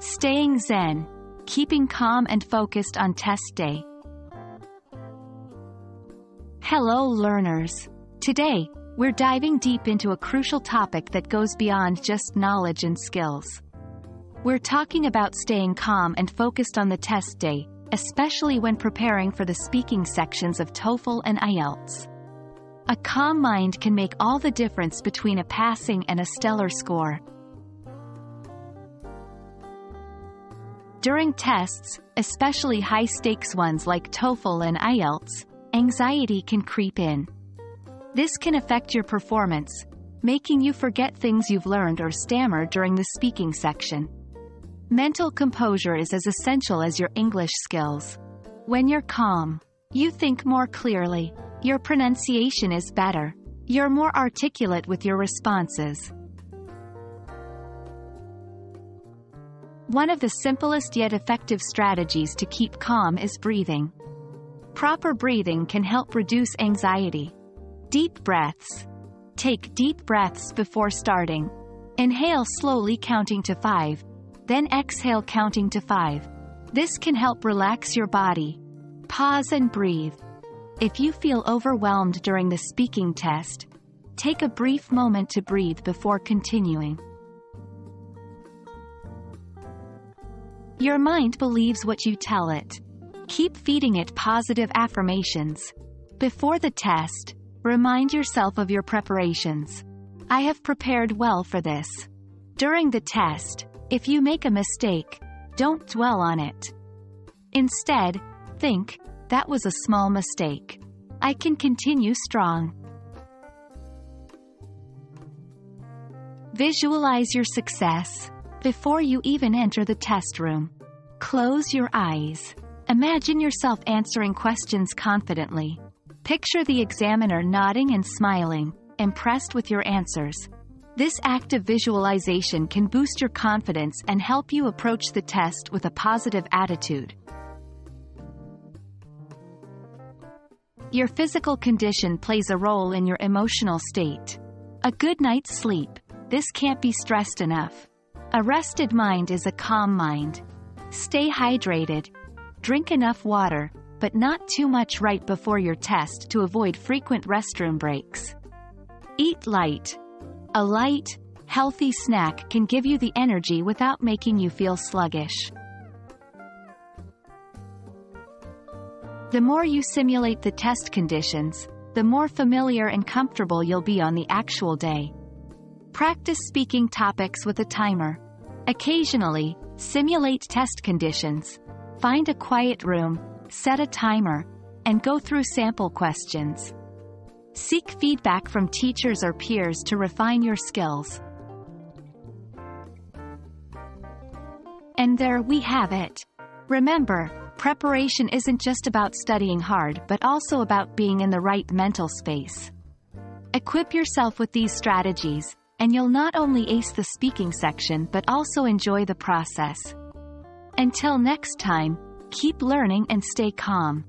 Staying Zen. Keeping calm and focused on test day. Hello learners. Today, we're diving deep into a crucial topic that goes beyond just knowledge and skills. We're talking about staying calm and focused on the test day, especially when preparing for the speaking sections of TOEFL and IELTS. A calm mind can make all the difference between a passing and a stellar score. During tests, especially high-stakes ones like TOEFL and IELTS, anxiety can creep in. This can affect your performance, making you forget things you've learned or stammer during the speaking section. Mental composure is as essential as your English skills. When you're calm, you think more clearly, your pronunciation is better, you're more articulate with your responses. One of the simplest yet effective strategies to keep calm is breathing. Proper breathing can help reduce anxiety. Deep breaths. Take deep breaths before starting. Inhale slowly counting to 5. Then exhale counting to 5. This can help relax your body. Pause and breathe. If you feel overwhelmed during the speaking test, take a brief moment to breathe before continuing. Your mind believes what you tell it. Keep feeding it positive affirmations. Before the test, remind yourself of your preparations. I have prepared well for this. During the test, if you make a mistake, don't dwell on it. Instead, think, that was a small mistake. I can continue strong. Visualize your success. Before you even enter the test room, close your eyes. Imagine yourself answering questions confidently. Picture the examiner nodding and smiling, impressed with your answers. This active visualization can boost your confidence and help you approach the test with a positive attitude. Your physical condition plays a role in your emotional state. A good night's sleep, this can't be stressed enough. A rested mind is a calm mind. Stay hydrated. Drink enough water, but not too much right before your test to avoid frequent restroom breaks. Eat light. A light, healthy snack can give you the energy without making you feel sluggish. The more you simulate the test conditions, the more familiar and comfortable you'll be on the actual day. Practice speaking topics with a timer. Occasionally, simulate test conditions. Find a quiet room, set a timer, and go through sample questions. Seek feedback from teachers or peers to refine your skills. And there we have it. Remember, preparation isn't just about studying hard but also about being in the right mental space. Equip yourself with these strategies, and you'll not only ace the speaking section but also enjoy the process. Until next time, keep learning and stay calm.